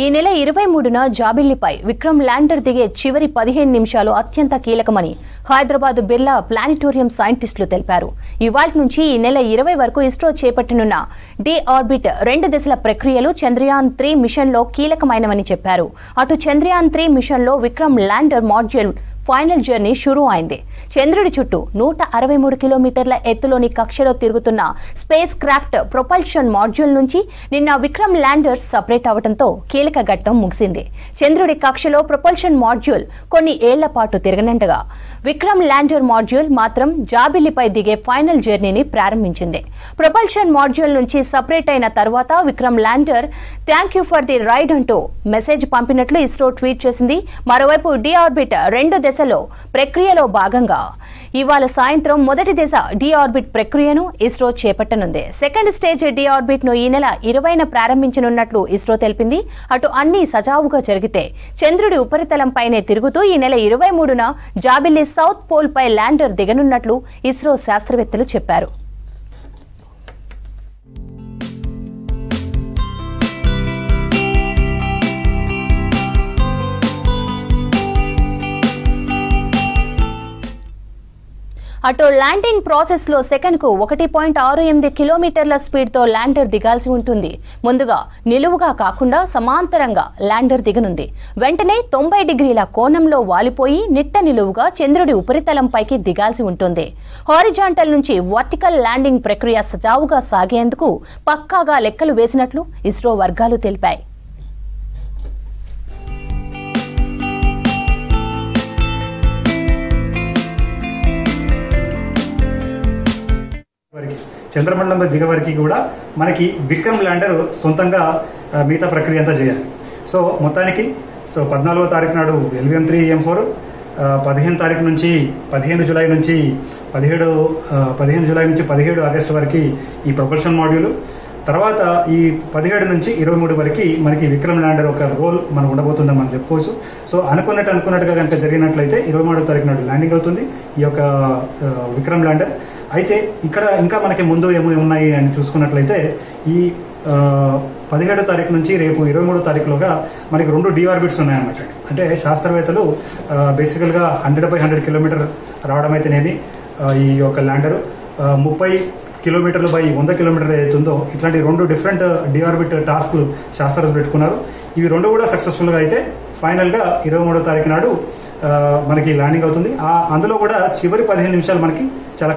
ఈ నెల ఇరవై మూడున జాబిల్లిపై విక్రమ్ ల్యాండర్ దిగే చివరి పదిహేను నిమిషాలు అత్యంత కీలకమని హైదరాబాద్ బిర్లా ప్లానిటోరియం సైంటిస్టులు తెలిపారు. ఇవాళ నుంచి ఈ నెల ఇరవై వరకు ఇస్రో చేపట్టనున్న డి ఆర్బిట్ రెండు దశల ప్రక్రియలు చంద్రయాన్ త్రీ మిషన్లో కీలకమైనవని చెప్పారు. అటు చంద్రయాన్ త్రీ మిషన్లో Vikram lander module final journey షురూ అయింది చంద్రుడి చుట్టూ నూట అరవై మూడు కిలోమీటర్ల ఎత్తులోని కక్షలో తిరుగుతున్న స్పేస్ క్రాఫ్ట్ ప్రొపల్షన్ మాడ్యూల్ నుంచి నిన్న విక్రమ్ ల్యాండర్స్ సపరేట్ అవడంతో కీలక ఘట్టం ముగిసింది. చంద్రుడి కక్షలో ప్రొపల్షన్ మాడ్యూల్ కొన్ని ఏళ్ళ పాటు తిరగనంటగా విక్రమ్ ల్యాండర్ మాడ్యూల్ మాత్రం జాబిల్లిపై దిగే ఫైనల్ జర్నీని ప్రారంభించింది. ప్రొపల్షన్ మాడ్యూల్ నుంచి సపరేట్ అయిన తర్వాత Vikram lander thank you for the ride అంటూ మెసేజ్ పంపినట్లు ఇస్రో ట్వీట్ చేసింది. మరోవైపు డిఆర్బిట్ రెండు దశలో ప్రక్రియలో భాగంగా ఇవాళ సాయంత్రం మొదటి దశ డిఆర్బిట్ ప్రక్రియను ఇస్రో చేపట్టనుంది. సెకండ్ స్టేజ్ డిఆర్బిట్ను ఈ నెల ఇరవైన ప్రారంభించనున్నట్లు ఇస్రో తెలిపింది. అటు అన్ని సజావుగా జరిగితే చంద్రుడి ఉపరితలంపైనే తిరుగుతూ ఈ నెల ఇరవై మూడున జాబిల్లి సౌత్ పోల్ పై ల్యాండర్ దిగనున్నట్లు ఇస్రో శాస్త్రవేత్తలు చెప్పారు. అటు ల్యాండింగ్ ప్రాసెస్లో ఒకటి పాయింట్ ఆరు ఎనిమిది కిలోమీటర్ల స్పీడ్తో ల్యాండర్ దిగాల్సి ఉంటుంది. ముందుగా నిలువుగా కాకుండా సమాంతరంగా ల్యాండర్ దిగనుంది. వెంటనే తొంభై డిగ్రీల కోణంలో వాలిపోయి నిట్ట నిలువుగా చంద్రుడి ఉపరితలంపైకి దిగాల్సి ఉంటుంది. హారిజాంటల్ నుంచి వర్టికల్ ల్యాండింగ్ ప్రక్రియ సజావుగా సాగేందుకు పక్కాగా లెక్కలు వేసినట్లు ఇస్రో వర్గాలు తెలిపాయి. వరకు చంద్రమండలంలో దిగ వరకు కూడా మనకి విక్రమ్ ల్యాండర్ సొంతంగా మిగతా ప్రక్రియ అంతా చేయాలి. సో మొత్తానికి సో పద్నాలుగో తారీఖు నాడు ఎల్విఎం త్రీ ఎం ఫోర్ పదిహేను తారీఖు నుంచి పదిహేను జూలై నుంచి పదిహేడు పదిహేను జూలై నుంచి పదిహేడు ఆగస్టు వరకు ఈ ప్రొపల్షన్ మాడ్యూల్ తర్వాత ఈ పదిహేడు నుంచి ఇరవై మూడు వరకు మనకి విక్రమ్ ల్యాండర్ ఒక రోల్ మనం ఉండబోతుందని మనం చెప్పుకోవచ్చు. సో అనుకున్నట్టు అనుకున్నట్టుగా కనుక జరిగినట్లయితే ఇరవై మూడో తారీఖు నాడు ల్యాండింగ్ అవుతుంది. ఈ యొక్క విక్రమ్ ల్యాండర్ అయితే ఇక్కడ ఇంకా మనకి ముందు ఏమో ఉన్నాయి అని చూసుకున్నట్లయితే ఈ పదిహేడు పదిహేడో తారీఖు నుంచి రేపు ఇరవై మూడో తారీఖులోగా మనకి రెండు డిఆర్బిట్స్ ఉన్నాయన్నమాట. అంటే శాస్త్రవేత్తలు బేసికల్గా హండ్రెడ్ బై హండ్రెడ్ కిలోమీటర్ రావడం అయితేనేమి ఈ యొక్క ల్యాండరు ముప్పై కిలోమీటర్లు బై వంద కిలోమీటర్ అవుతుందో ఇట్లాంటి రెండు డిఫరెంట్ డిఆర్బిట్ టాస్క్లు శాస్త్రవేత్తలు పెట్టుకున్నారు. ఇవి రెండు కూడా సక్సెస్ఫుల్గా అయితే ఫైనల్గా ఇరవై మూడో తారీఖు నాడు మనకి ల్యాండింగ్ అవుతుంది. ఆ అందులో కూడా చివరి పదిహేను నిమిషాలు మనకి చాలా